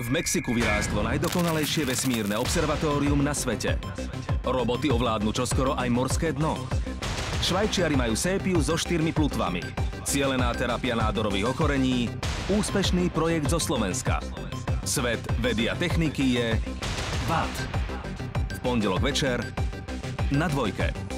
V Mexiku vyrástlo najdokonalejšie vesmírne observatórium na svete. Roboty ovládnu čoskoro aj morské dno. Švajčiari majú sépiu so štyrmi plutvami. Cielená terapia nádorových ochorení, úspešný projekt zo Slovenska. Svet a techniky je VAT. V pondelok večer na dvojke.